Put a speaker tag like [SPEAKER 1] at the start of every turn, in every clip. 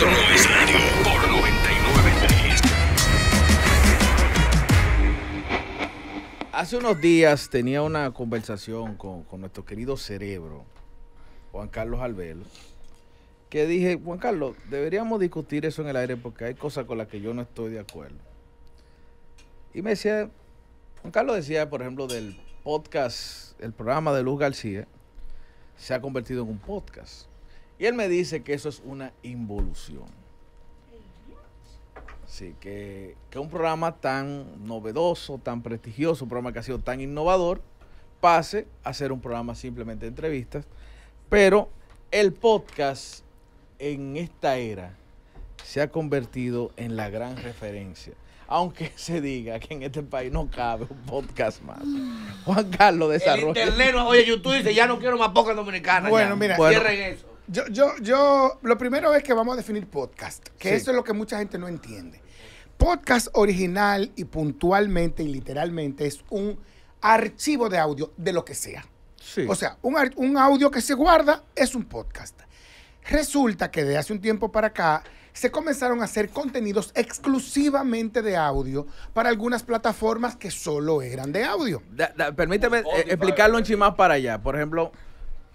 [SPEAKER 1] Esto no es radio por 993.
[SPEAKER 2] Hace unos días tenía una conversación con, con nuestro querido cerebro, Juan Carlos Albelo, que dije, Juan Carlos, deberíamos discutir eso en el aire porque hay cosas con las que yo no estoy de acuerdo. Y me decía, Juan Carlos decía, por ejemplo, del podcast, el programa de Luz García, se ha convertido en un podcast. Y él me dice que eso es una involución. Sí, que, que un programa tan novedoso, tan prestigioso, un programa que ha sido tan innovador, pase a ser un programa simplemente de entrevistas. Pero el podcast en esta era se ha convertido en la gran referencia. Aunque se diga que en este país no cabe un podcast más. Juan Carlos
[SPEAKER 3] El
[SPEAKER 2] desarrolla.
[SPEAKER 3] internet, no- oye, YouTube dice, ya no quiero más pocas dominicanas.
[SPEAKER 4] Bueno,
[SPEAKER 3] ya.
[SPEAKER 4] mira,
[SPEAKER 3] Cierren eso.
[SPEAKER 4] Yo, yo, yo, lo primero es que vamos a definir podcast, que
[SPEAKER 2] Sí.
[SPEAKER 4] eso es lo que mucha gente no entiende. Podcast original y puntualmente y literalmente es un archivo de audio de lo que sea.
[SPEAKER 2] Sí.
[SPEAKER 4] O sea, un, un audio que se guarda es un podcast. Resulta que de hace un tiempo para acá se comenzaron a hacer contenidos exclusivamente de audio para algunas plataformas que solo eran de audio.
[SPEAKER 2] Da- da- permíteme eh,
[SPEAKER 3] Spotify.
[SPEAKER 2] explicarlo un chimás para allá. Por ejemplo,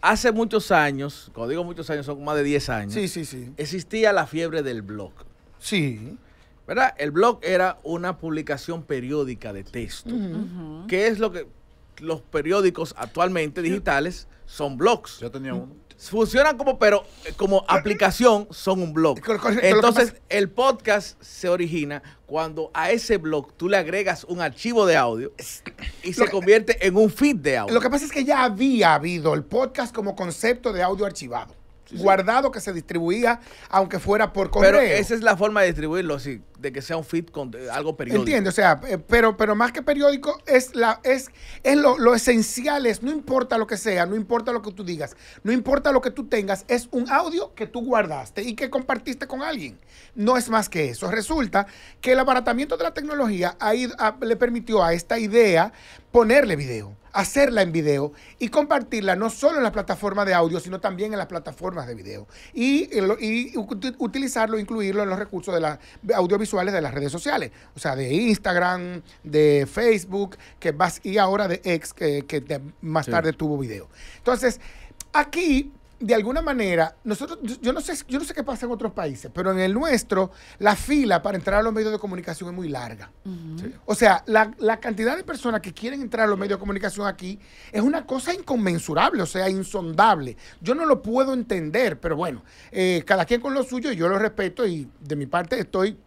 [SPEAKER 2] hace muchos años, cuando digo muchos años, son más de 10 años,
[SPEAKER 4] Sí, sí, sí.
[SPEAKER 2] existía la fiebre del blog.
[SPEAKER 4] Sí.
[SPEAKER 2] ¿Verdad? El blog era una publicación periódica de texto. ¿Qué es lo que los periódicos actualmente digitales son blogs?
[SPEAKER 5] Yo tenía uno.
[SPEAKER 2] Funcionan como, pero eh, como aplicación son un blog. Entonces, el podcast se origina cuando a ese blog tú le agregas un archivo de audio y se
[SPEAKER 4] que-
[SPEAKER 2] convierte en un feed de audio.
[SPEAKER 4] Lo que pasa es que ya había habido el podcast como concepto de audio archivado. Guardado que se distribuía, aunque fuera por correo.
[SPEAKER 2] Pero esa es la forma de distribuirlo, así, de que sea un feed con eh, algo periódico.
[SPEAKER 4] Entiende, o sea, eh, pero, pero más que periódico, es la, es, es lo, lo esencial, es no importa lo que sea, no importa lo que tú digas, no importa lo que tú tengas, es un audio que tú guardaste y que compartiste con alguien. No es más que eso. Resulta que el abaratamiento de la tecnología ha ido- ha- le permitió a esta idea ponerle video, hacerla en video y compartirla no solo en las plataformas de audio, sino también en las plataformas de video. Y, el- y ut- utilizarlo, incluirlo en los recursos de la, audiovisuales de las redes sociales. O sea, de Instagram, de Facebook, que vas, y ahora de X, que, más
[SPEAKER 2] Sí.
[SPEAKER 4] tarde tuvo video. Entonces, aquí de alguna manera, nosotros, yo- no sé, yo no sé qué pasa en otros países, pero en el nuestro, la fila para entrar a los medios de comunicación es muy larga. Sí. O sea, la, la cantidad de personas que quieren entrar a los medios de comunicación aquí es una cosa inconmensurable, o sea, insondable. Yo no lo puedo entender, pero bueno, eh, cada quien con lo suyo, y yo lo respeto y de mi parte estoy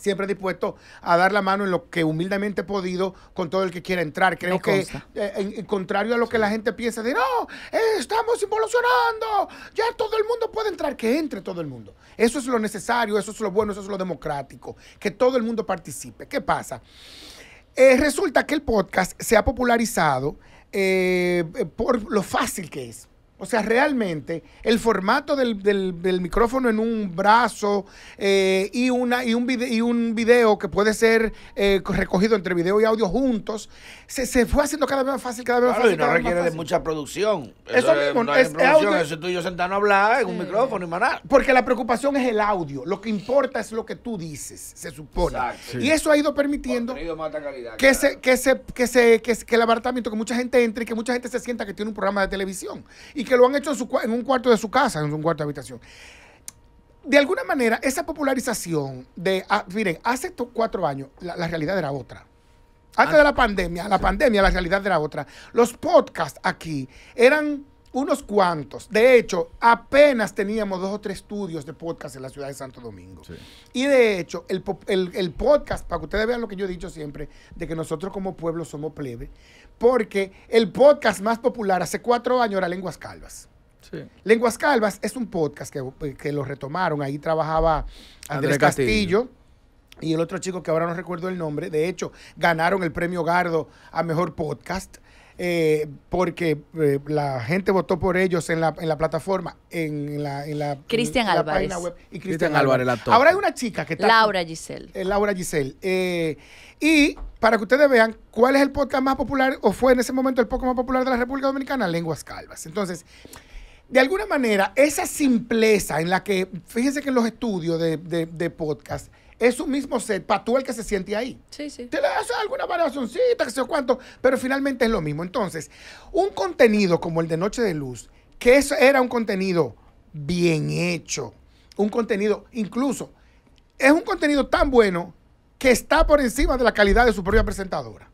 [SPEAKER 4] siempre dispuesto a dar la mano en lo que humildemente he podido con todo el que quiera entrar. Creo
[SPEAKER 6] Me
[SPEAKER 4] que, eh, en, en contrario a lo que la gente piensa de, no, eh, estamos involucionando, ya todo el mundo puede entrar, que entre todo el mundo. Eso es lo necesario, eso es lo bueno, eso es lo democrático, que todo el mundo participe. ¿Qué pasa? Eh, resulta que el podcast se ha popularizado por lo fácil que es. O sea, realmente el formato del, del- del micrófono en un brazo eh, y, una, y, un vide- y un video que puede ser eh, recogido entre video y audio juntos, se, se fue haciendo cada vez más fácil, cada vez más
[SPEAKER 3] Claro, y
[SPEAKER 4] fácil.
[SPEAKER 3] no
[SPEAKER 4] cada vez más
[SPEAKER 3] requiere de mucha producción.
[SPEAKER 4] Eso
[SPEAKER 3] es-
[SPEAKER 4] mismo,
[SPEAKER 3] no hay
[SPEAKER 4] es
[SPEAKER 3] producción,
[SPEAKER 4] audio-
[SPEAKER 3] eso es tú y yo sentado a hablar en un micrófono y maná.
[SPEAKER 4] Porque la preocupación es el audio. Lo que importa es lo que tú dices, se supone.
[SPEAKER 3] Exacto.
[SPEAKER 4] Y eso ha ido permitiendo
[SPEAKER 3] calidad,
[SPEAKER 4] que
[SPEAKER 3] claro.
[SPEAKER 4] se, que se, que se, que, se- que el abaratamiento, que mucha gente entre y que mucha gente se sienta que tiene un programa de televisión y que lo han hecho en, su, cua- en un cuarto de su casa, en un cuarto de habitación. De alguna manera, esa popularización de, ah, miren, hace cuatro años la, la realidad era otra. Antes de la pandemia, la pandemia, la realidad era otra. Los podcasts aquí eran unos cuantos. De hecho, apenas teníamos dos o tres estudios de podcast en la ciudad de Santo Domingo. Y de hecho, el, el- el podcast, para que ustedes vean lo que yo he dicho siempre, de que nosotros como pueblo somos plebe, porque el podcast más popular hace cuatro años era Lenguas Calvas.
[SPEAKER 2] Sí.
[SPEAKER 4] Lenguas Calvas es un podcast que, que lo retomaron. Ahí trabajaba Andrés,
[SPEAKER 2] Andrés
[SPEAKER 4] Castillo.
[SPEAKER 2] Castillo.
[SPEAKER 4] y el otro chico que ahora no recuerdo el nombre. De hecho, ganaron el premio Gardo a mejor podcast. Eh, porque eh, la gente votó por ellos en la, en la plataforma, en la, en la,
[SPEAKER 6] Cristian
[SPEAKER 4] en la
[SPEAKER 6] Álvarez.
[SPEAKER 4] página web. Y
[SPEAKER 2] Cristian
[SPEAKER 4] Cristian
[SPEAKER 2] Álvarez,
[SPEAKER 4] Álvarez.
[SPEAKER 2] la.
[SPEAKER 4] Ahora hay una chica que está.
[SPEAKER 6] Laura Giselle.
[SPEAKER 4] Eh, Laura Giselle. Eh, y para que ustedes vean cuál es el podcast más popular, o fue en ese momento el podcast más popular de la República Dominicana, Lenguas Calvas. Entonces, de alguna manera, esa simpleza en la que, fíjense que en los estudios de, de- de podcast, es un mismo set para tú el que se siente ahí.
[SPEAKER 5] Sí, sí.
[SPEAKER 4] Te le hace alguna variacióncita, que sé cuánto, pero finalmente es lo mismo. Entonces, un contenido como el de Noche de Luz, que eso era un contenido bien hecho, un contenido, incluso, es un contenido tan bueno que está por encima de la calidad de su propia presentadora.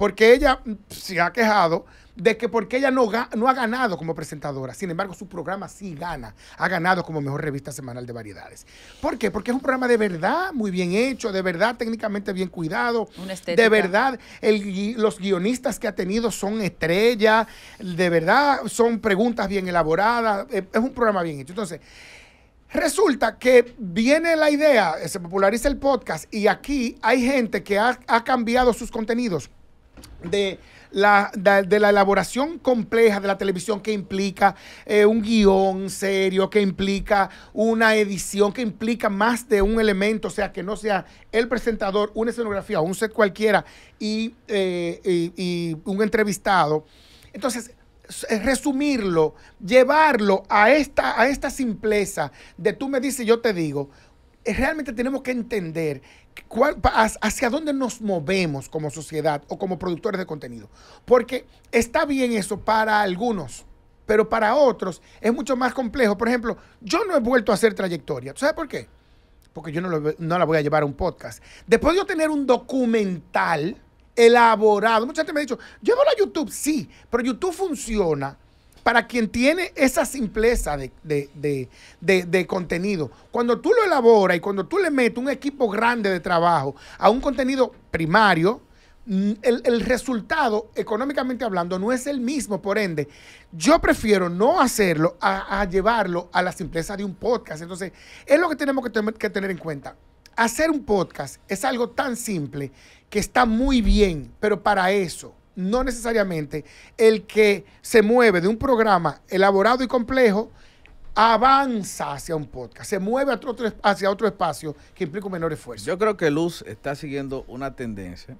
[SPEAKER 4] Porque ella se ha quejado de que porque ella no, ha ganado como presentadora. Sin embargo, su programa sí gana. Ha ganado como mejor revista semanal de variedades. ¿Por qué? Porque es un programa de verdad muy bien hecho, de verdad técnicamente bien cuidado.
[SPEAKER 5] Una.
[SPEAKER 4] De verdad, el los guionistas que ha tenido son estrellas. De verdad, son preguntas bien elaboradas. eh, Es un programa bien hecho. Entonces, Resulta que viene la idea, se populariza el podcast y aquí hay gente que ha, ha cambiado sus contenidos de la, de, la elaboración compleja de la televisión que implica eh, un guion serio, que implica una edición, que implica más de un elemento, o sea, que no sea el presentador, una escenografía, un set cualquiera y, eh, y- y un entrevistado. Entonces, s- resumirlo, llevarlo a esta, a esta simpleza de tú me dices, yo te digo, eh, realmente tenemos que entender cuál- hacia dónde nos movemos como sociedad o como productores de contenido. Porque está bien eso para algunos, pero para otros es mucho más complejo. Por ejemplo, yo no he vuelto a hacer trayectoria. ¿Tú sabes por qué? Porque yo no, lo- no la voy a llevar a un podcast. Después de yo tener un documental elaborado, mucha gente me ha dicho, llévalo a YouTube, sí, pero YouTube funciona para quien tiene esa simpleza de, de- de- de- contenido. Cuando tú lo elaboras y cuando tú le metes un equipo grande de trabajo a un contenido primario, mm, el, el resultado, económicamente hablando, no es el mismo. Por ende, yo prefiero no hacerlo a, a llevarlo a la simpleza de un podcast. Entonces, es lo que tenemos que, que tener en cuenta. Hacer un podcast es algo tan simple que está muy bien, pero para eso, no necesariamente el que se mueve de un programa elaborado y complejo avanza hacia un podcast, se mueve otro, hacia otro espacio que implica un menor esfuerzo.
[SPEAKER 2] Yo creo que Luz está siguiendo una tendencia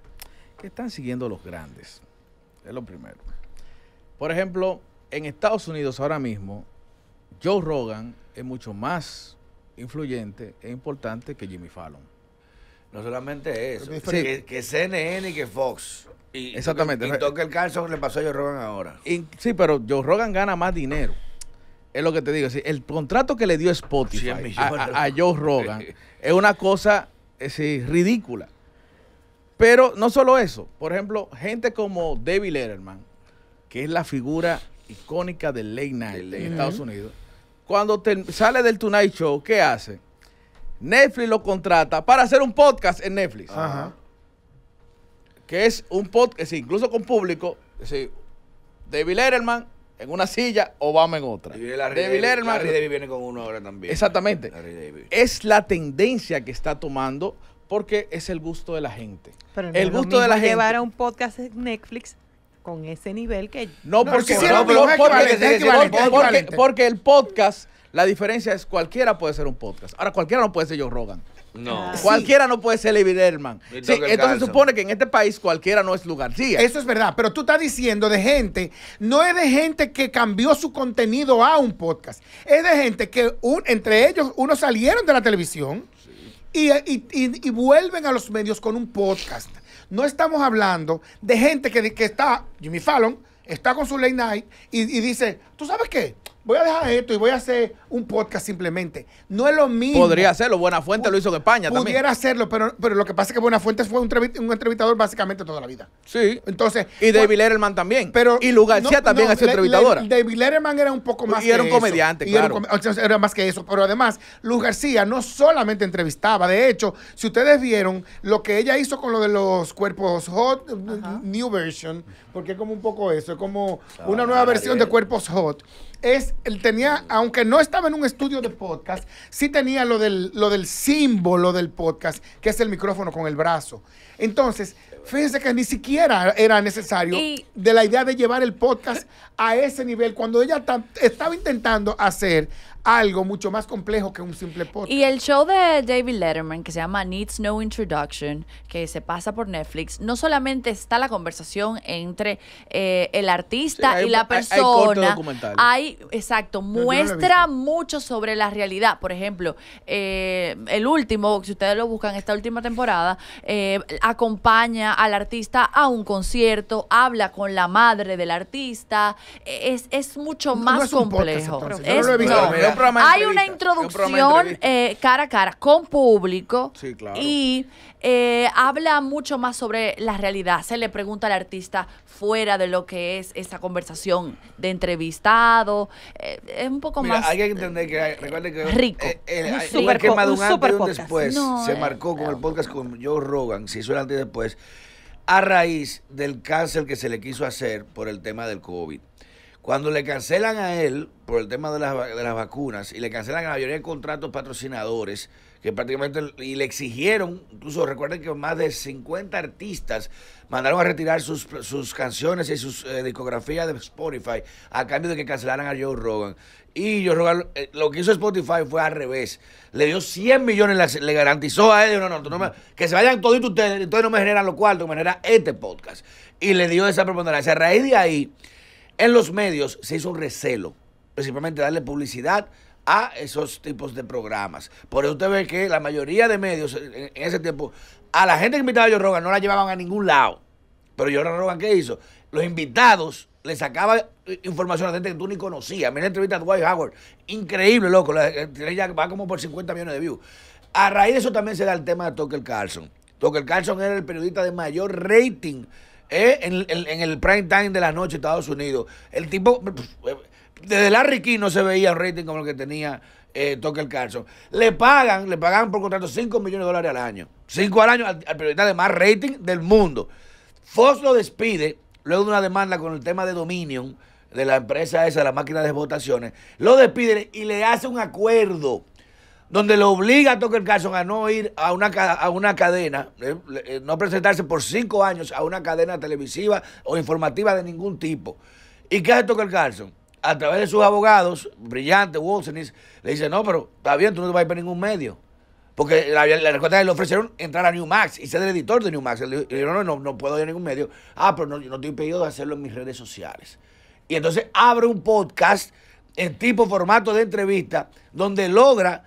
[SPEAKER 2] que están siguiendo los grandes. Es lo primero. Por ejemplo, en Estados Unidos ahora mismo, Joe Rogan es mucho más influyente e importante que Jimmy Fallon.
[SPEAKER 3] No solamente eso,
[SPEAKER 2] Sí.
[SPEAKER 3] que, que CNN y que Fox. Y
[SPEAKER 2] Exactamente.
[SPEAKER 3] Y toque el Carlson le pasó a Joe Rogan ahora.
[SPEAKER 2] Y- sí, pero Joe Rogan gana más dinero. Es lo que te digo. sí, el contrato que le dio Spotify
[SPEAKER 3] 100
[SPEAKER 2] a,
[SPEAKER 3] millones.
[SPEAKER 2] a- a Joe Rogan es una cosa eh, sí, ridícula. Pero no solo eso. Por ejemplo, gente como David Letterman, que es la figura icónica del late night
[SPEAKER 3] late
[SPEAKER 2] Estados Unidos, cuando te- sale del Tonight Show, ¿qué hace? Netflix lo contrata para hacer un podcast en Netflix
[SPEAKER 4] Ajá.
[SPEAKER 2] que es un podcast, incluso con público, es decir, David Letterman en una silla, Obama en otra. David
[SPEAKER 3] David,
[SPEAKER 2] Letterman,
[SPEAKER 3] Larry David viene con uno ahora también.
[SPEAKER 2] exactamente.
[SPEAKER 3] Larry David.
[SPEAKER 2] Es la tendencia que está tomando porque es el gusto de la gente.
[SPEAKER 6] Pero no
[SPEAKER 2] el
[SPEAKER 6] es lo
[SPEAKER 2] gusto de la
[SPEAKER 6] mismo llevar
[SPEAKER 2] gente.
[SPEAKER 6] a un podcast en Netflix con ese nivel que
[SPEAKER 2] No,
[SPEAKER 4] sí,
[SPEAKER 2] porque el podcast, la diferencia es cualquiera puede ser un podcast. Ahora, cualquiera no puede ser Joe Rogan.
[SPEAKER 3] No.
[SPEAKER 6] Ah.
[SPEAKER 2] Cualquiera no puede ser David Letterman.
[SPEAKER 3] Y
[SPEAKER 2] Sí, entonces
[SPEAKER 3] Carlson.
[SPEAKER 2] supone que en este país cualquiera no es lugar. Sí,
[SPEAKER 4] Eso es verdad, pero tú estás diciendo de gente, no es de gente que cambió su contenido a un podcast, es de gente que un- entre ellos unos salieron de la televisión y, y- y- y vuelven a los medios con un podcast. No estamos hablando de gente que, que está, Jimmy Fallon, está con su late night y, y dice, ¿tú sabes qué? Voy a dejar esto y voy a hacer un podcast simplemente. No es lo mismo.
[SPEAKER 2] podría hacerlo. Buena Fuente lo hizo en España también.
[SPEAKER 4] Pudiera hacerlo, pero, pero lo que pasa es que Buenafuente fue un, entrevi- un entrevistador básicamente toda la vida.
[SPEAKER 2] Sí.
[SPEAKER 4] Entonces,
[SPEAKER 2] Y David Letterman también.
[SPEAKER 4] pero
[SPEAKER 2] y Lu García
[SPEAKER 4] no,
[SPEAKER 2] también
[SPEAKER 4] no,
[SPEAKER 2] ha sido
[SPEAKER 4] Le-
[SPEAKER 2] entrevistadora.
[SPEAKER 4] Le- David Letterman era un poco más
[SPEAKER 2] Y era
[SPEAKER 4] que
[SPEAKER 2] un
[SPEAKER 4] eso.
[SPEAKER 2] comediante,
[SPEAKER 4] Y era, un
[SPEAKER 2] claro.
[SPEAKER 4] era más que eso. Pero además, Luz García no solamente entrevistaba. De hecho, si ustedes vieron lo que ella hizo con lo de los cuerpos hot, new version, porque es como un poco eso, es como una nueva versión de cuerpos hot. Es, él tenía, aunque no estaba en un estudio de podcast, sí tenía lo del, lo del símbolo del podcast, que es el micrófono con el brazo. Entonces, fíjense que ni siquiera era necesario
[SPEAKER 5] Y-
[SPEAKER 4] de la idea de llevar el podcast a ese nivel cuando ella ta- estaba intentando hacer algo mucho más complejo que un simple podcast.
[SPEAKER 5] Y el show de David Letterman, que se llama Needs No Introduction, que se pasa por Netflix, no solamente está la conversación entre eh, el artista
[SPEAKER 2] Sí, hay
[SPEAKER 5] y la
[SPEAKER 2] un- hay- hay
[SPEAKER 5] persona. exacto,
[SPEAKER 4] no
[SPEAKER 5] muestra mucho sobre la realidad. Por ejemplo, eh, el último, si ustedes lo buscan, esta última temporada, eh, acompaña al artista a un concierto, habla con la madre del artista. Es, es mucho
[SPEAKER 4] No-
[SPEAKER 5] más
[SPEAKER 4] no es un podcast,
[SPEAKER 5] complejo.
[SPEAKER 4] entonces, yo no
[SPEAKER 5] Es-
[SPEAKER 4] lo he visto.
[SPEAKER 2] Un programa
[SPEAKER 5] Hay una
[SPEAKER 2] un
[SPEAKER 5] introducción eh, cara a cara con público
[SPEAKER 2] Sí, claro.
[SPEAKER 5] y eh, habla mucho más sobre la realidad. Se le pregunta al artista fuera de lo que es esa conversación de entrevistado. Eh, es un poco
[SPEAKER 3] Mira,
[SPEAKER 5] más...
[SPEAKER 3] hay que entender que, hay- recuerde que
[SPEAKER 5] rico.
[SPEAKER 6] Un
[SPEAKER 3] hay
[SPEAKER 6] super
[SPEAKER 3] de
[SPEAKER 6] un super
[SPEAKER 3] y un después.
[SPEAKER 5] No,
[SPEAKER 3] se marcó con el podcast con Joe Rogan, se hizo el antes y después, a raíz del cáncer que se le quiso hacer por el tema del COVID. Cuando le cancelan a él por el tema de las, de las vacunas y le cancelan a la mayoría de contratos patrocinadores, que prácticamente y le exigieron, incluso recuerden que más de 50 artistas mandaron a retirar sus, sus canciones y sus eh, discografías de Spotify a cambio de que cancelaran a Joe Rogan. Y Joe Rogan, eh, lo que hizo Spotify fue al revés. Le dio 100 millones, le- garantizó a él, no, no, no me- que se vayan todos ustedes, ustedes no me generan los cuartos, me genera este podcast. Y le dio esa preponderancia. A raíz de ahí, en los medios se hizo un recelo, principalmente darle publicidad a esos tipos de programas. Por eso usted ve que la mayoría de medios en, ese tiempo, a la gente que invitaba a Joe Rogan no la llevaban a ningún lado. Pero Joe Rogan, ¿qué hizo? Los invitados le sacaba información a gente que tú ni conocías. Mira la entrevista a Dwight Howard. Increíble, loco. La- Ella va como por 50 millones de views. A raíz de eso también se da el tema de Tucker Carlson. Tucker Carlson era el periodista de mayor rating en, en- en el prime time de la noche Estados Unidos. El tipo, desde Larry King no se veía un rating como el que tenía eh, Tucker Carlson. Le pagan, le pagan por contrato 5 millones de dólares al año. 5 al año al, al periodista de más rating del mundo. Fox lo despide luego de una demanda con el tema de Dominion, de la empresa esa, la máquina de votaciones. Lo despide y le hace un acuerdo donde lo obliga a Tucker Carlson a no ir a una, a una cadena, eh, eh, no presentarse por cinco años a una cadena televisiva o informativa de ningún tipo. ¿Y qué hace Tucker Carlson? A través de sus abogados, brillante, Wolsenis, le dice, no, pero está bien, tú no te vas a ir para ningún medio. Porque la, la, le ofrecieron entrar a Newmax y ser el editor de Newmax. Él dijo, no, no, no puedo ir a ningún medio. Ah, pero no, yo no estoy impedido de hacerlo en mis redes sociales. Y entonces abre un podcast en tipo formato de entrevista donde logra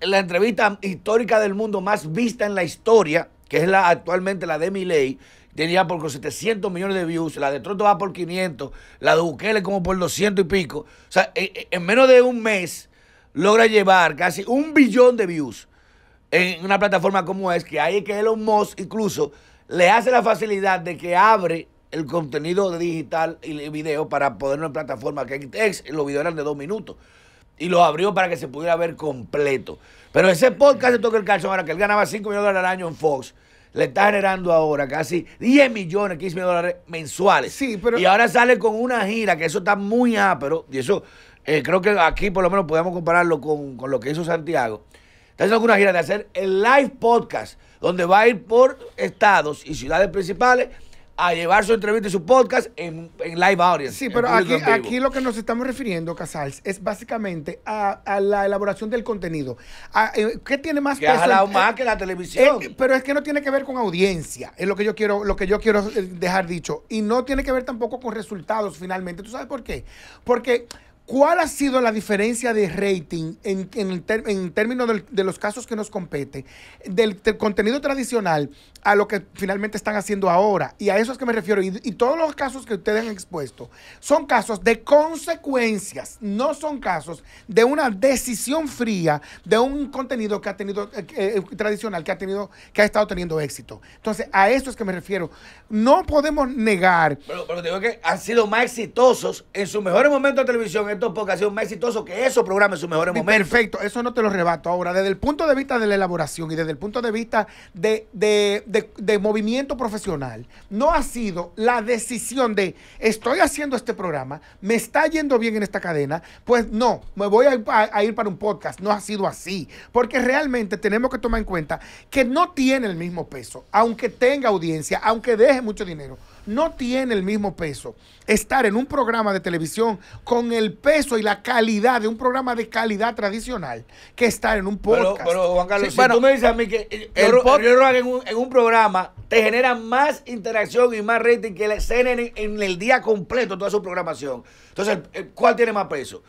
[SPEAKER 3] la entrevista histórica del mundo más vista en la historia, que es la actualmente la de Miley, tenía por 700 millones de views, la de Trump va por 500, la de Bukele como por 200 y pico. O sea, en, en menos de un mes logra llevar casi un billón de views en una plataforma como es, que hay que Elon Musk incluso le hace la facilidad de que abre el contenido digital y el video para ponerlo en plataforma que los videos eran de dos minutos. Y lo abrió para que se pudiera ver completo. Pero ese podcast de Toque el Calzón, ahora que él ganaba 5 millones de dólares al año en Fox, le está generando ahora casi 10 millones, 15 millones de dólares mensuales.
[SPEAKER 4] Sí, pero-
[SPEAKER 3] Y ahora sale con una gira, que eso está muy ápero, y eso eh, creo que aquí por lo menos podemos compararlo con, con lo que hizo Santiago. Está haciendo una gira de hacer el live podcast, donde va a ir por estados y ciudades principales a llevar su entrevista y su podcast en, en live audience.
[SPEAKER 4] Sí, pero aquí, aquí lo que nos estamos refiriendo, Casals, es básicamente a, a la elaboración del contenido. A, eh, ¿Qué tiene más
[SPEAKER 3] Que jalado
[SPEAKER 4] en-
[SPEAKER 3] más que la televisión.
[SPEAKER 4] Eh, pero es que no tiene que ver con audiencia, es lo que yo quiero, lo que yo quiero eh, dejar dicho. Y no tiene que ver tampoco con resultados finalmente. ¿Tú sabes por qué? Porque ¿cuál ha sido la diferencia de rating en, en, términos de los casos que nos compete, del, contenido tradicional a lo que finalmente están haciendo ahora? Y a eso es que me refiero. Y, todos los casos que ustedes han expuesto son casos de consecuencias, no son casos de una decisión fría de un contenido que ha tenido eh, eh, tradicional que ha tenido que ha estado teniendo éxito. Entonces, a eso es que me refiero. No podemos negar
[SPEAKER 3] Pero, pero digo que han sido más exitosos en sus mejores momentos de televisión. Estos podcasts más exitosos que esos programas mejores
[SPEAKER 4] Di-
[SPEAKER 3] momentos.
[SPEAKER 4] Perfecto, eso no te lo rebato. Ahora, desde el punto de vista de la elaboración y desde el punto de vista de, de- de- de movimiento profesional, no ha sido la decisión de estoy haciendo este programa, me está yendo bien en esta cadena, pues no, me voy a ir para un podcast. No ha sido así, porque realmente tenemos que tomar en cuenta que no tiene el mismo peso, aunque tenga audiencia, aunque deje mucho dinero. No tiene el mismo peso estar en un programa de televisión con el peso y la calidad de un programa de calidad tradicional que estar en un podcast.
[SPEAKER 3] pero, Juan Carlos,
[SPEAKER 2] Sí,
[SPEAKER 3] si
[SPEAKER 2] bueno,
[SPEAKER 3] tú me dices a mí que
[SPEAKER 2] el
[SPEAKER 3] Joe
[SPEAKER 2] pod-
[SPEAKER 3] Joe Rogan en un, en un programa te genera más interacción y más rating que la CNN en, en el día completo, toda su programación. Entonces, ¿cuál tiene más peso?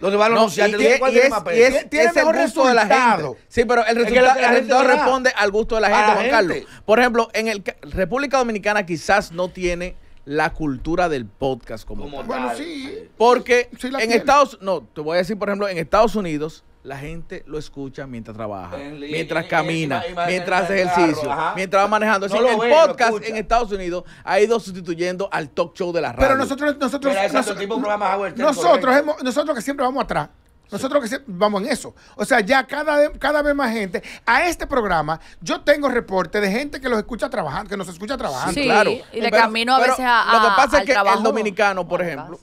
[SPEAKER 3] Los de van a
[SPEAKER 2] No,
[SPEAKER 3] anunciar,
[SPEAKER 2] y-
[SPEAKER 3] ¿cuál
[SPEAKER 2] y- es-
[SPEAKER 3] más
[SPEAKER 2] y es-
[SPEAKER 4] Tiene
[SPEAKER 2] es el gusto de la gente. Sí, pero el resultado,
[SPEAKER 3] que la
[SPEAKER 2] el
[SPEAKER 3] gente
[SPEAKER 2] resultado responde al gusto de la gente,
[SPEAKER 3] la
[SPEAKER 2] Juan Carlos. Por ejemplo, en el ca- República Dominicana quizás no tiene la cultura del podcast como,
[SPEAKER 3] Como
[SPEAKER 2] tal.
[SPEAKER 4] Bueno, sí.
[SPEAKER 2] Porque
[SPEAKER 4] Sí
[SPEAKER 2] en
[SPEAKER 4] tiene.
[SPEAKER 2] Estados no, te voy a decir, por ejemplo, en Estados Unidos la gente lo escucha mientras trabaja, mientras camina,
[SPEAKER 3] y- y- y-
[SPEAKER 2] mientras hace ejercicio,
[SPEAKER 3] ajá.
[SPEAKER 2] mientras va manejando.
[SPEAKER 3] No
[SPEAKER 2] el podcast en Estados Unidos ha ido sustituyendo al talk show de la radio.
[SPEAKER 4] Pero nosotros, nosotros,
[SPEAKER 3] Mira, exacto,
[SPEAKER 4] nos-
[SPEAKER 3] tipo de programa Howard Stern,
[SPEAKER 4] nosotros,
[SPEAKER 3] correcto.
[SPEAKER 4] hemos, nosotros que siempre vamos atrás. Nosotros que siempre vamos en eso. O sea, ya cada, vez- cada vez más gente. A este programa, yo tengo reporte de gente que los escucha trabajando, que nos escucha trabajando.
[SPEAKER 5] Sí,
[SPEAKER 2] claro.
[SPEAKER 5] y de camino a
[SPEAKER 2] pero
[SPEAKER 5] veces a-
[SPEAKER 2] Lo que pasa es que
[SPEAKER 5] trabajo
[SPEAKER 2] el dominicano, por ejemplo,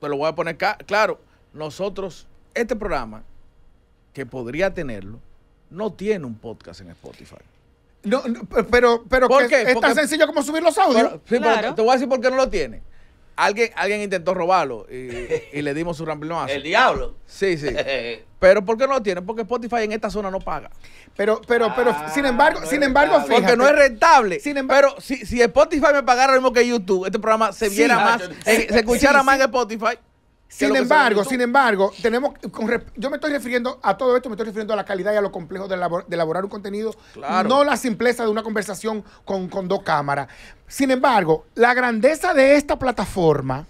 [SPEAKER 2] te lo voy a poner claro, nosotros, este programa, que podría tenerlo, no tiene un podcast en Spotify.
[SPEAKER 4] No, no, pero pero
[SPEAKER 2] ¿Por
[SPEAKER 4] que
[SPEAKER 2] qué?
[SPEAKER 4] es tan
[SPEAKER 2] Porque-
[SPEAKER 4] sencillo como subir los audios.
[SPEAKER 2] Pero- sí, pero
[SPEAKER 6] Claro.
[SPEAKER 2] te, te voy a decir por qué no lo tiene. Alguien, alguien intentó robarlo y, y le dimos su ramplón.
[SPEAKER 3] El diablo.
[SPEAKER 2] Sí, sí. Pero ¿por qué no lo tiene? Porque Spotify en esta zona no paga.
[SPEAKER 4] Pero, pero, pero,
[SPEAKER 3] Ah,
[SPEAKER 4] sin embargo,
[SPEAKER 3] no
[SPEAKER 4] sin embargo,
[SPEAKER 3] rentable.
[SPEAKER 4] fíjate.
[SPEAKER 2] Porque no es rentable.
[SPEAKER 4] Sin embargo-
[SPEAKER 2] pero si, si Spotify me pagara lo mismo que YouTube, este programa se
[SPEAKER 4] Sí,
[SPEAKER 2] viera más, se escuchara
[SPEAKER 4] sí,
[SPEAKER 2] más
[SPEAKER 4] sí.
[SPEAKER 2] en Spotify.
[SPEAKER 4] Sin embargo, sin embargo, tenemos con yo me estoy refiriendo a todo esto, me estoy refiriendo a la calidad y a lo complejo de, elabor- de elaborar un contenido,
[SPEAKER 2] Claro.
[SPEAKER 4] no la simpleza de una conversación con, con dos cámaras. Sin embargo, la grandeza de esta plataforma,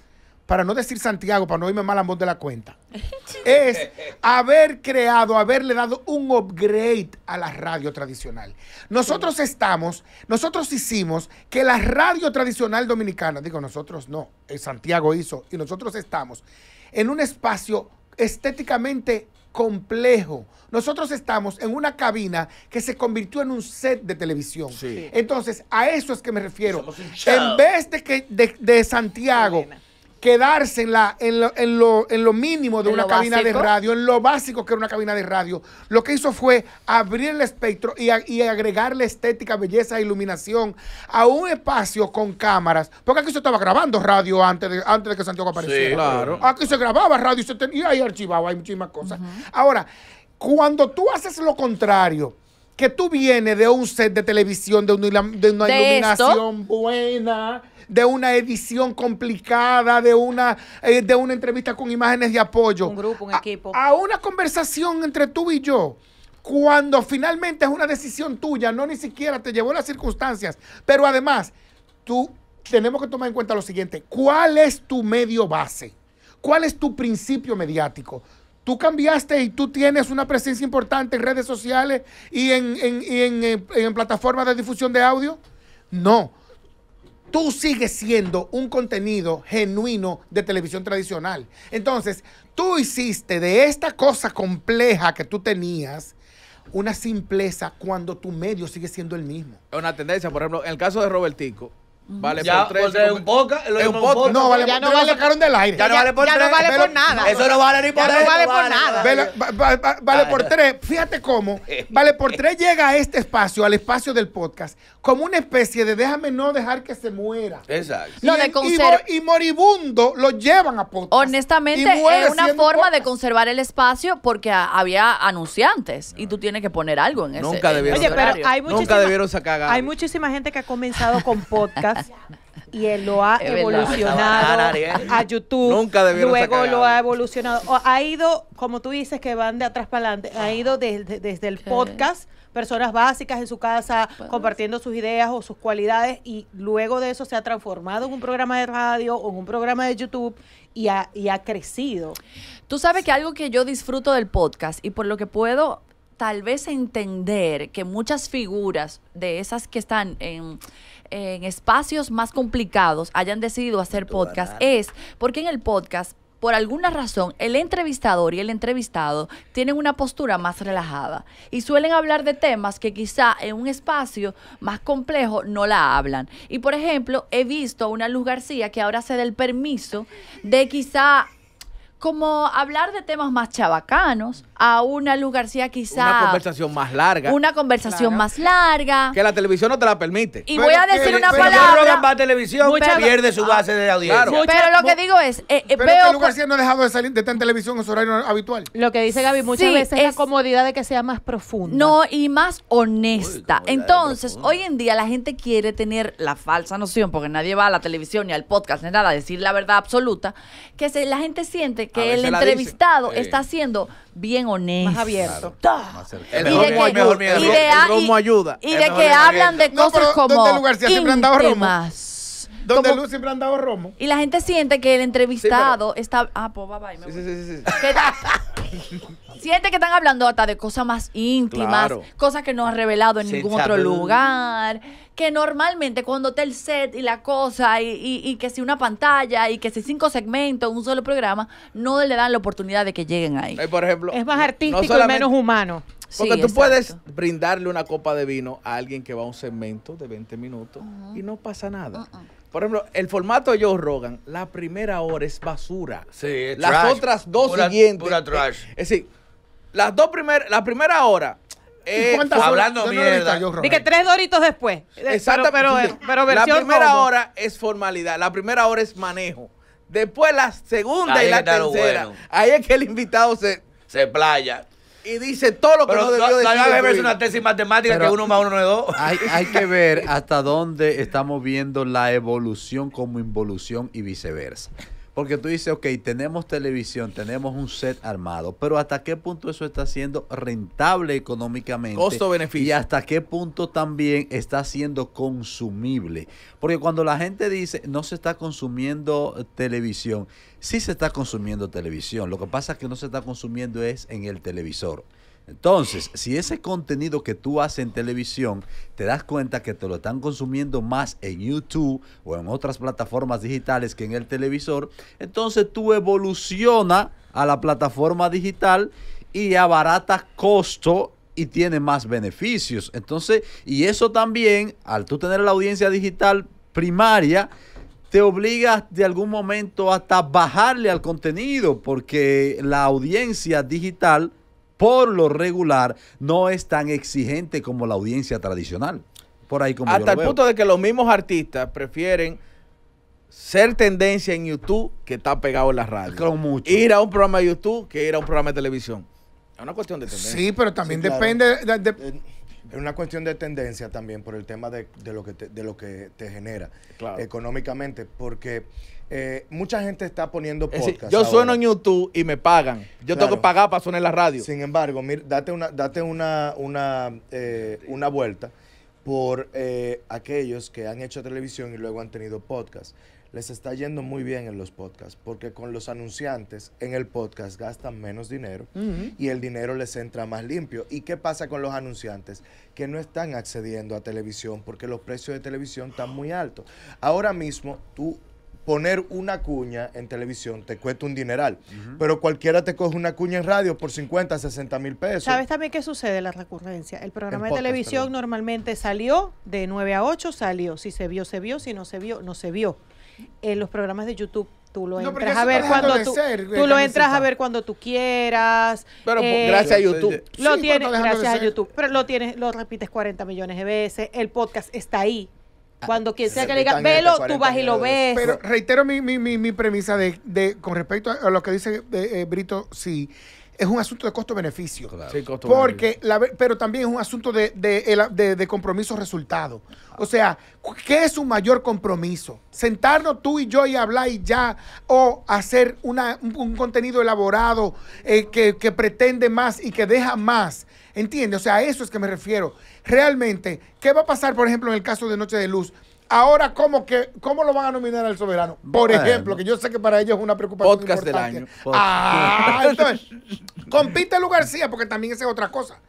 [SPEAKER 4] para no decir Santiago, para no irme mal a voz de la cuenta, es haber creado, haberle dado un upgrade a la radio tradicional. Nosotros estamos, nosotros hicimos que la radio tradicional dominicana, digo nosotros no, eh, Santiago hizo, y nosotros estamos en un espacio estéticamente complejo. Nosotros estamos en una cabina que se convirtió en un set de televisión.
[SPEAKER 2] Sí.
[SPEAKER 4] Entonces, a eso es que me refiero. En vez de que de, de Santiago. Quedarse en, la, en, lo, en, lo, en lo mínimo de
[SPEAKER 5] En
[SPEAKER 4] una cabina de radio, en lo básico que era una cabina de radio, lo que hizo fue abrir el espectro y, a- y agregarle estética, belleza, iluminación a un espacio con cámaras. Porque aquí se estaba grabando radio antes de, antes de que Santiago apareciera.
[SPEAKER 2] Sí, claro.
[SPEAKER 4] Aquí se grababa radio y, se ten- y ahí archivaba, hay muchísimas cosas. Ahora, cuando tú haces lo contrario, que tú vienes de un set de televisión, de una, ilam- de una
[SPEAKER 5] De
[SPEAKER 4] iluminación buena, de una edición complicada, de una, eh, de una entrevista con imágenes de apoyo.
[SPEAKER 6] Un grupo, un equipo.
[SPEAKER 4] A una conversación entre tú y yo. Cuando finalmente es una decisión tuya, no ni siquiera te llevó las circunstancias, pero además, tú tenemos que tomar en cuenta lo siguiente, ¿cuál es tu medio base? ¿Cuál es tu principio mediático? Tú cambiaste y tú tienes una presencia importante en redes sociales y en, en- en, eh, en plataformas de difusión de audio. No, tú sigues siendo un contenido genuino de televisión tradicional. Entonces, tú hiciste de esta cosa compleja que tú tenías una simpleza cuando tu medio sigue siendo el mismo.
[SPEAKER 2] Es una tendencia, por ejemplo, en el caso de Robertico, vale
[SPEAKER 3] Ya,
[SPEAKER 2] por tres.
[SPEAKER 3] un podcast,
[SPEAKER 2] Es un podcast.
[SPEAKER 4] No, vale,
[SPEAKER 6] ya no
[SPEAKER 4] ya lo
[SPEAKER 6] vale-
[SPEAKER 4] sacaron del aire.
[SPEAKER 3] Ya no vale por
[SPEAKER 6] ya no
[SPEAKER 3] tres.
[SPEAKER 6] vale
[SPEAKER 4] Pero-
[SPEAKER 6] por nada.
[SPEAKER 3] Eso no vale ni por
[SPEAKER 6] Ya no
[SPEAKER 3] eso,
[SPEAKER 6] vale por nada.
[SPEAKER 4] Vale, va- va- va- vale por tres. Fíjate cómo. Vale por tres llega a este espacio, al espacio del podcast, como una especie de déjame no dejar que se muera.
[SPEAKER 3] Exacto.
[SPEAKER 5] No,
[SPEAKER 4] y,
[SPEAKER 5] de
[SPEAKER 4] en- y moribundo lo llevan a podcast.
[SPEAKER 5] Honestamente, es una forma de conservar el espacio porque había anunciantes y tú tienes que poner algo en ese
[SPEAKER 2] Nunca debieron
[SPEAKER 5] ese
[SPEAKER 6] Oye, pero
[SPEAKER 2] Nunca debieron sacar a Gaby.
[SPEAKER 6] hay muchísima gente que ha comenzado con podcast y él lo ha
[SPEAKER 5] Es
[SPEAKER 6] evolucionado a YouTube.
[SPEAKER 2] Nunca
[SPEAKER 6] Luego lo ha evolucionado. O ha ido, como tú dices, que van de atrás para adelante, ha ido desde, desde el podcast, personas básicas en su casa, compartiendo sus ideas o sus cualidades y luego de eso se ha transformado en un programa de radio o en un programa de YouTube y ha, y ha crecido.
[SPEAKER 5] Tú sabes que algo que yo disfruto del podcast y por lo que puedo tal vez entender que muchas figuras de esas que están en, en espacios más complicados hayan decidido hacer podcast es porque en el podcast, por alguna razón, el entrevistador y el entrevistado tienen una postura más relajada y suelen hablar de temas que quizá en un espacio más complejo no la hablan. Y por ejemplo, he visto a una Luz García que ahora se da el permiso de quizá como hablar de temas más chabacanos, a una Luz García quizá
[SPEAKER 2] Una conversación más larga.
[SPEAKER 5] una conversación
[SPEAKER 4] Claro.
[SPEAKER 5] más larga.
[SPEAKER 2] que la televisión no te la permite.
[SPEAKER 5] Y
[SPEAKER 4] Pero
[SPEAKER 5] voy a
[SPEAKER 4] que-
[SPEAKER 5] decir una
[SPEAKER 4] pero
[SPEAKER 3] Cuando Rogan va
[SPEAKER 5] palabra.
[SPEAKER 3] a televisión, pierde su base de audiencia.
[SPEAKER 2] Claro.
[SPEAKER 6] Mucha-
[SPEAKER 5] Pero lo que digo es, eh, eh,
[SPEAKER 4] Pero
[SPEAKER 5] veo
[SPEAKER 4] que Lu
[SPEAKER 5] co-
[SPEAKER 4] García no ha dejado de salir de estar en televisión en su horario habitual.
[SPEAKER 6] Lo que dice Gaby, muchas
[SPEAKER 5] Sí,
[SPEAKER 6] veces la
[SPEAKER 5] es-
[SPEAKER 6] comodidad de que sea más profunda.
[SPEAKER 5] No, y más honesta.
[SPEAKER 3] Uy,
[SPEAKER 5] Entonces, hoy en día la gente quiere tener la falsa noción, porque nadie va a la televisión ni al podcast ni nada a decir la verdad absoluta, que se- la gente siente que el
[SPEAKER 2] la
[SPEAKER 5] entrevistado está siendo bien honesto.
[SPEAKER 6] Más abierto.
[SPEAKER 2] El
[SPEAKER 5] Y de que, y
[SPEAKER 3] el
[SPEAKER 2] romo ayuda.
[SPEAKER 5] Y de que hablan de cosas como.
[SPEAKER 4] Donde Luz siempre han dado romo.
[SPEAKER 5] y la gente siente que el entrevistado está... Ah, pues bye bye. me
[SPEAKER 2] Sí, sí, sí,
[SPEAKER 5] siente que están hablando hasta de cosas más íntimas,
[SPEAKER 2] Claro.
[SPEAKER 5] cosas que no han revelado en ningún otro lugar, que normalmente cuando está el set y la cosa y, y- y que si una pantalla y que si cinco segmentos en un solo programa, no le dan la oportunidad de que lleguen ahí.
[SPEAKER 2] Eh, por ejemplo,
[SPEAKER 6] Es más
[SPEAKER 2] no
[SPEAKER 6] artístico y menos humano.
[SPEAKER 2] Porque
[SPEAKER 5] Sí,
[SPEAKER 2] tú
[SPEAKER 5] exacto.
[SPEAKER 2] puedes brindarle una copa de vino a alguien que va a un segmento de 20 minutos y no pasa nada. Por ejemplo, el formato de Joe Rogan, la primera hora es basura.
[SPEAKER 3] Sí, es
[SPEAKER 2] Las
[SPEAKER 3] trash.
[SPEAKER 2] otras dos
[SPEAKER 3] Pura-
[SPEAKER 2] siguientes.
[SPEAKER 3] pura
[SPEAKER 2] eh,
[SPEAKER 3] trash.
[SPEAKER 2] Es decir, las dos primeras, la primera hora. eh,
[SPEAKER 4] ¿Cuántas
[SPEAKER 3] fue-
[SPEAKER 4] horas?
[SPEAKER 3] hablando
[SPEAKER 4] ¿Dónde lo
[SPEAKER 3] mierda.
[SPEAKER 4] está Joe Rogan?
[SPEAKER 6] Di que tres doritos después. Eh,
[SPEAKER 2] Exactamente.
[SPEAKER 6] Pero, pero,
[SPEAKER 2] la primera hora es formalidad, la primera hora es manejo. Después la segunda
[SPEAKER 3] Ahí
[SPEAKER 2] y la tercera.
[SPEAKER 3] bueno.
[SPEAKER 2] Ahí es que el invitado se
[SPEAKER 3] Se playa.
[SPEAKER 2] Y dice todo lo que
[SPEAKER 3] Pero
[SPEAKER 2] no debió decir.
[SPEAKER 3] es
[SPEAKER 2] su
[SPEAKER 3] una tesis matemática
[SPEAKER 7] Pero-
[SPEAKER 3] que uno más uno no es dos.
[SPEAKER 7] Hay, hay que ver hasta dónde estamos viendo la evolución como involución y viceversa. Porque tú dices, ok, tenemos televisión, tenemos un set armado, pero ¿hasta qué punto eso está siendo rentable económicamente?
[SPEAKER 2] Costo-beneficio.
[SPEAKER 7] Y hasta qué punto también está siendo consumible. Porque cuando la gente dice, no se está consumiendo televisión, sí se está consumiendo televisión. Lo que pasa es que no se está consumiendo es en el televisor. Entonces, si ese contenido que tú haces en televisión, te das cuenta que te lo están consumiendo más en YouTube o en otras plataformas digitales que en el televisor, entonces tú evoluciona a la plataforma digital y abarata costo y tiene más beneficios. Entonces, y eso también, al tú tener la audiencia digital primaria, te obliga de algún momento hasta bajarle al contenido, porque la audiencia digital, por lo regular, no es tan exigente como la audiencia tradicional. Por ahí como yo
[SPEAKER 2] Hasta
[SPEAKER 7] lo
[SPEAKER 2] el
[SPEAKER 7] veo.
[SPEAKER 2] punto de que los mismos artistas prefieren ser tendencia en YouTube que estar pegado en la radio.
[SPEAKER 7] Mucho.
[SPEAKER 2] Ir a un programa de YouTube que ir a un programa de televisión. Es una cuestión de tendencia.
[SPEAKER 4] Sí, pero también
[SPEAKER 8] Sí, claro.
[SPEAKER 4] depende de- de-
[SPEAKER 8] Eh, Es una cuestión de tendencia también por el tema de, de lo, que te, de lo que te genera
[SPEAKER 2] Claro.
[SPEAKER 8] económicamente, porque eh, mucha gente está poniendo
[SPEAKER 2] Es decir,
[SPEAKER 8] podcast.
[SPEAKER 2] yo sueno en YouTube y me pagan. Yo tengo que pagar para sonar en la radio.
[SPEAKER 8] Sin embargo, mir- date una, date una, una, eh, una vuelta por eh, aquellos que han hecho televisión y luego han tenido podcast. Les está yendo muy bien en los podcasts, porque con los anunciantes en el podcast gastan menos dinero y el dinero les entra más limpio. ¿Y qué pasa con los anunciantes? Que no están accediendo a televisión porque los precios de televisión están muy altos. Ahora mismo, tú poner una cuña en televisión te cuesta un dineral, pero cualquiera te coge una cuña en radio por 50, 60 mil pesos.
[SPEAKER 6] ¿Sabes también qué sucede la recurrencia? El programa
[SPEAKER 8] En
[SPEAKER 6] de
[SPEAKER 8] podcast,
[SPEAKER 6] televisión
[SPEAKER 8] perdón.
[SPEAKER 6] normalmente salió de 9 a 8, salió. Si se vio, se vio. Si no se vio, no se vio. En los programas de YouTube tú lo
[SPEAKER 4] No,
[SPEAKER 6] entras a ver cuando
[SPEAKER 4] de
[SPEAKER 6] tú,
[SPEAKER 4] ser,
[SPEAKER 6] tú
[SPEAKER 4] eh,
[SPEAKER 6] lo entras a ver cuando tú quieras.
[SPEAKER 2] Pero por-
[SPEAKER 6] Eh,
[SPEAKER 2] gracias a YouTube.
[SPEAKER 4] Sí,
[SPEAKER 6] Lo tienes
[SPEAKER 4] de
[SPEAKER 6] gracias a. YouTube, pero lo tienes, lo repites 40 millones de veces. El podcast está ahí. Cuando quien sea
[SPEAKER 8] Se
[SPEAKER 6] que le diga, velo,
[SPEAKER 8] 40
[SPEAKER 6] tú vas y lo
[SPEAKER 8] de
[SPEAKER 6] ves.
[SPEAKER 4] Pero reitero mi, mi, mi, mi premisa de, de- con respecto a lo que dice eh, eh, Brito, sí, es un asunto de costo-beneficio.
[SPEAKER 2] Sí, costo
[SPEAKER 4] Porque, la, pero también es un asunto de, de, el- de- de compromiso-resultado. O sea, ¿qué es un mayor compromiso? Sentarnos tú y yo y hablar y ya, o hacer una, un, un contenido elaborado eh, que, que pretende más y que deja más. ¿Entiendes? O sea, a eso es que me refiero. Realmente, ¿qué va a pasar, por ejemplo, en el caso de Noche de Luz? Ahora, ¿cómo, que, ¿cómo lo van a nominar al soberano? Por
[SPEAKER 7] Bueno.
[SPEAKER 4] ejemplo, que yo sé que para ellos es una preocupación
[SPEAKER 2] Podcast del
[SPEAKER 4] importante.
[SPEAKER 2] año.
[SPEAKER 4] Ah, entonces, compite Lu García, porque también esa es otra cosa.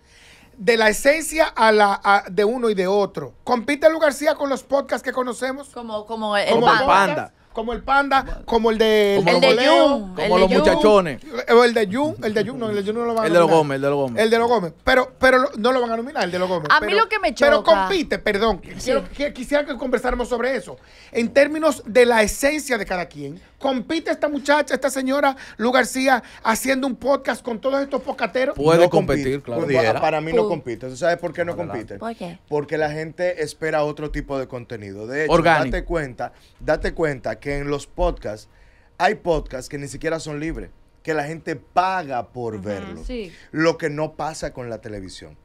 [SPEAKER 4] De la esencia a la a- de uno y de otro. Compite Lu García con los podcasts que conocemos.
[SPEAKER 5] Como, como el,
[SPEAKER 2] Como. Panda.
[SPEAKER 4] Como el Panda, como el de
[SPEAKER 2] Como
[SPEAKER 5] El de
[SPEAKER 4] Leo,
[SPEAKER 5] Jun.
[SPEAKER 2] Como
[SPEAKER 5] el
[SPEAKER 2] los
[SPEAKER 5] de Jun.
[SPEAKER 2] muchachones.
[SPEAKER 4] O el de Jun, el de Jun, no, el de Jun no lo van a
[SPEAKER 2] El de los
[SPEAKER 4] nominar.
[SPEAKER 2] Gómez, el de los Gómez.
[SPEAKER 4] El de los Gómez. Pero, pero lo- no lo van a nominar, el de los Gómez.
[SPEAKER 5] A mí
[SPEAKER 4] Pero-
[SPEAKER 5] lo que me
[SPEAKER 4] Pero
[SPEAKER 5] choca-
[SPEAKER 4] compite, perdón.
[SPEAKER 5] Sí.
[SPEAKER 4] quiero- que- quisiera que conversáramos sobre eso. En términos de la esencia de cada quien, compite esta muchacha, esta señora Lu García, haciendo un podcast con todos estos pocateros.
[SPEAKER 2] Puede
[SPEAKER 8] No
[SPEAKER 2] competir,
[SPEAKER 8] compite.
[SPEAKER 2] claro.
[SPEAKER 8] Para mí no compite. ¿Tú sabes por qué no compite?
[SPEAKER 5] ¿Por qué?
[SPEAKER 8] Porque la gente espera otro tipo de contenido. De hecho,
[SPEAKER 2] Orgánico.
[SPEAKER 8] date cuenta, date cuenta que en los podcasts hay podcasts que ni siquiera son libres, que la gente paga por verlos.
[SPEAKER 5] sí.
[SPEAKER 8] Lo que no pasa con la televisión.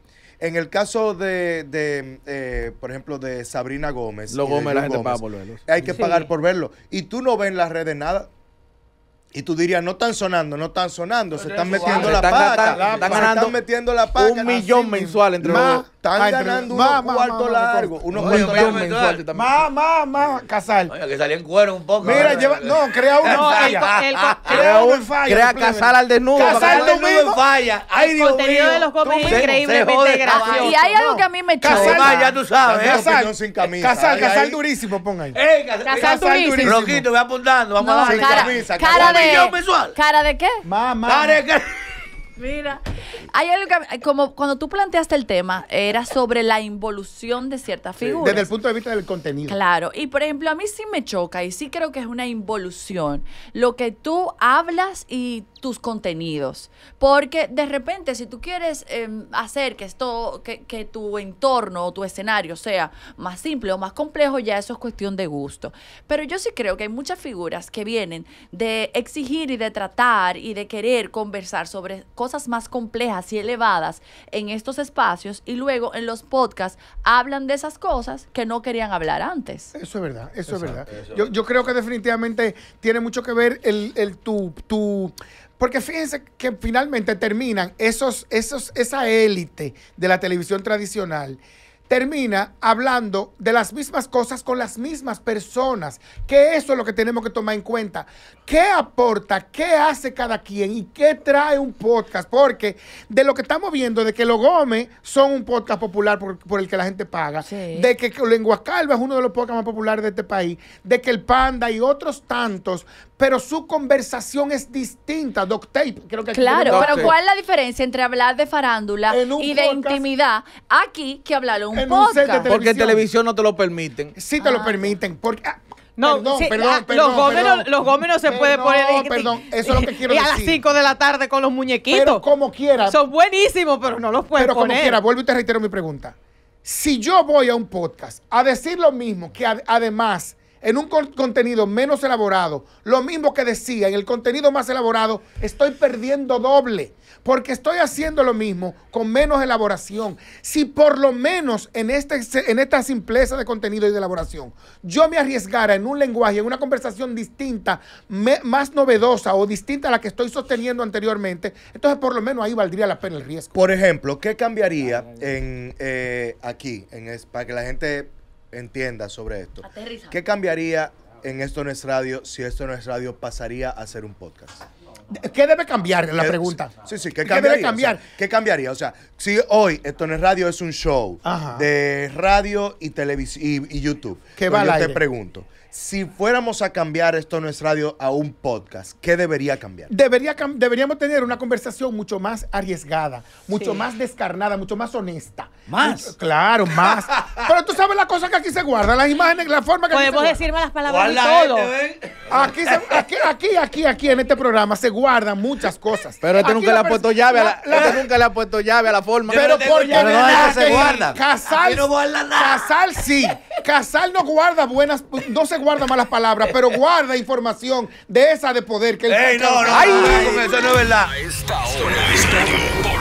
[SPEAKER 8] En el caso de, de, eh, por ejemplo, de Sabrina Gómez.
[SPEAKER 2] Los Gómez, la gente paga
[SPEAKER 8] Gómez,
[SPEAKER 2] por verlos.
[SPEAKER 8] Hay que
[SPEAKER 6] Sí.
[SPEAKER 8] pagar por verlo. Y tú no ves en las redes nada. Y tú dirías, no están sonando, no están sonando, se están metiendo
[SPEAKER 2] Se
[SPEAKER 8] la
[SPEAKER 2] están-
[SPEAKER 8] pata.
[SPEAKER 2] están-
[SPEAKER 8] se
[SPEAKER 2] están ganando
[SPEAKER 8] metiendo la pata.
[SPEAKER 2] un millón mensual entre
[SPEAKER 4] Más,
[SPEAKER 2] los dos.
[SPEAKER 8] Están ganando unos
[SPEAKER 4] más,
[SPEAKER 8] cuartos
[SPEAKER 4] más, más,
[SPEAKER 8] largos. Unos cuartos largos.
[SPEAKER 2] mensual, tú también.
[SPEAKER 4] Más, más, más, Casal.
[SPEAKER 3] Oye, que salía en cuero un poco.
[SPEAKER 4] Mira,
[SPEAKER 3] ¿eh?
[SPEAKER 4] lleva, no, crea una
[SPEAKER 6] No,
[SPEAKER 4] en
[SPEAKER 6] el
[SPEAKER 4] falla.
[SPEAKER 6] el co-
[SPEAKER 4] Crea una en falla.
[SPEAKER 2] Crea
[SPEAKER 4] tú
[SPEAKER 2] casar al desnudo.
[SPEAKER 4] Casar
[SPEAKER 2] para
[SPEAKER 4] al
[SPEAKER 2] que-
[SPEAKER 4] desnudo.
[SPEAKER 3] no falla. Ay,
[SPEAKER 6] El
[SPEAKER 3] Dios
[SPEAKER 6] contenido
[SPEAKER 3] mío.
[SPEAKER 6] de los
[SPEAKER 3] Tú
[SPEAKER 6] es increíblemente gracioso.
[SPEAKER 5] Y hay algo que a mí me
[SPEAKER 4] Casal-
[SPEAKER 5] choca.
[SPEAKER 3] Ah, ya tú sabes.
[SPEAKER 4] Casal,
[SPEAKER 8] opinión sin camisa.
[SPEAKER 4] Casal, Casal durísimo, pon ahí.
[SPEAKER 3] Ey, Casal-
[SPEAKER 6] Casal
[SPEAKER 4] Casal
[SPEAKER 6] durísimo.
[SPEAKER 3] Roquito, voy apuntando. Vamos a darle.
[SPEAKER 5] cara,
[SPEAKER 8] camisa,
[SPEAKER 5] cara
[SPEAKER 3] Un millón
[SPEAKER 5] de.
[SPEAKER 3] mensual.
[SPEAKER 5] ¿Cara de qué?
[SPEAKER 4] Más, más.
[SPEAKER 3] Dale, que-
[SPEAKER 5] Mira, hay algo que, como cuando tú planteaste el tema, era sobre la involución de ciertas figuras.
[SPEAKER 4] Desde el punto de vista del contenido.
[SPEAKER 5] Claro, y por ejemplo, a mí sí me choca y sí creo que es una involución lo que tú hablas y tus contenidos. Porque de repente, si tú quieres em, hacer que esto, que, que tu entorno o tu escenario sea más simple o más complejo, ya eso es cuestión de gusto. Pero yo sí creo que hay muchas figuras que vienen de exigir y de tratar y de querer conversar sobre cosas más complejas y elevadas en estos espacios y luego en los podcasts hablan de esas cosas que no querían hablar antes.
[SPEAKER 4] Eso es verdad, eso es verdad. Yo, yo creo que definitivamente tiene mucho que ver el, el tu, tu- porque fíjense que finalmente terminan esos, esos, esa élite de la televisión tradicional termina hablando de las mismas cosas con las mismas personas, que eso es lo que tenemos que tomar en cuenta. ¿Qué aporta, qué hace cada quien y qué trae un podcast? Porque de lo que estamos viendo, de que los Gómez son un podcast popular por, por el que la gente paga,
[SPEAKER 5] Sí.
[SPEAKER 4] de que Lengua Calva es uno de los podcasts más populares de este país, de que el Panda y otros tantos, pero su conversación es distinta. Doc Tape, creo que aquí
[SPEAKER 5] Claro, pero. ¿cuál es la diferencia entre hablar de farándula
[SPEAKER 4] un
[SPEAKER 5] y de
[SPEAKER 4] podcast-
[SPEAKER 5] intimidad aquí que hablarlo en un
[SPEAKER 4] En un set de
[SPEAKER 5] podcast?
[SPEAKER 2] Porque en
[SPEAKER 4] televisión.
[SPEAKER 2] televisión no te lo permiten.
[SPEAKER 4] Sí te lo
[SPEAKER 5] Ah.
[SPEAKER 4] permiten. Porque, ah,
[SPEAKER 6] No,
[SPEAKER 4] perdón,
[SPEAKER 6] sí,
[SPEAKER 4] perdón,
[SPEAKER 6] ah,
[SPEAKER 4] perdón,
[SPEAKER 6] los, no, los gómez no se puede poner y-
[SPEAKER 4] perdón, eso es lo que quiero
[SPEAKER 6] y a las
[SPEAKER 4] decir.
[SPEAKER 6] 5 de la tarde con los muñequitos.
[SPEAKER 4] Pero como quiera.
[SPEAKER 6] Son buenísimos, pero no los puedes
[SPEAKER 4] Pero como
[SPEAKER 6] poner.
[SPEAKER 4] quiera, vuelvo y te reitero mi pregunta. Si yo voy a un podcast a decir lo mismo, que ad- además en un con- contenido menos elaborado, lo mismo que decía en el contenido más elaborado, estoy perdiendo doble. Porque estoy haciendo lo mismo con menos elaboración. Si por lo menos en, este, en esta simpleza de contenido y de elaboración, yo me arriesgara en un lenguaje, en una conversación distinta, más novedosa o distinta a la que estoy sosteniendo anteriormente, entonces por lo menos ahí valdría la pena el riesgo.
[SPEAKER 8] Por ejemplo, ¿qué cambiaría en eh, aquí, para que la gente entienda sobre esto?
[SPEAKER 5] Aterriza.
[SPEAKER 8] ¿Qué cambiaría en Esto No es Radio si Esto No es Radio pasaría a ser un podcast?
[SPEAKER 4] ¿Qué debe cambiar? La
[SPEAKER 8] ¿Qué-
[SPEAKER 4] pregunta.
[SPEAKER 8] Sí, sí, ¿qué
[SPEAKER 4] ¿Qué
[SPEAKER 8] cambiaría?
[SPEAKER 4] debe cambiar?
[SPEAKER 8] O sea, ¿Qué cambiaría? O sea, si hoy Esto No es Radio es un show
[SPEAKER 4] Ajá.
[SPEAKER 8] de radio y televisión y, y YouTube,
[SPEAKER 4] Que
[SPEAKER 8] pues
[SPEAKER 4] va al
[SPEAKER 8] yo te
[SPEAKER 4] aire.
[SPEAKER 8] pregunto, si fuéramos a cambiar Esto No es Radio a un podcast, ¿qué debería cambiar?
[SPEAKER 4] Debería, cam- deberíamos tener una conversación mucho más arriesgada, mucho
[SPEAKER 6] Sí.
[SPEAKER 4] más descarnada, mucho más honesta.
[SPEAKER 7] ¿Más?
[SPEAKER 4] Mucho- claro, más. Pero tú sabes la cosa que aquí se guardan, las imágenes, la forma que
[SPEAKER 6] Podemos
[SPEAKER 4] se guardan.
[SPEAKER 6] decir malas palabras y
[SPEAKER 3] Guarda
[SPEAKER 6] todo.
[SPEAKER 4] Aquí, se- aquí, aquí, aquí, aquí en este programa se guardan muchas cosas.
[SPEAKER 2] Pero este
[SPEAKER 4] Aquí
[SPEAKER 2] nunca le ha puesto llave a la,
[SPEAKER 4] la-
[SPEAKER 2] este nunca le ha puesto llave a la forma.
[SPEAKER 3] Yo
[SPEAKER 4] Pero
[SPEAKER 3] no
[SPEAKER 4] porque
[SPEAKER 3] llave,
[SPEAKER 7] no, eso se guarda.
[SPEAKER 4] Casal,
[SPEAKER 3] no guarda nada.
[SPEAKER 4] Casal sí. Casal no guarda buenas, no se guarda malas palabras, pero guarda información de esa de poder que él
[SPEAKER 3] Ey, no, no,
[SPEAKER 4] Ay,
[SPEAKER 3] eso no es verdad.
[SPEAKER 1] A esta hora,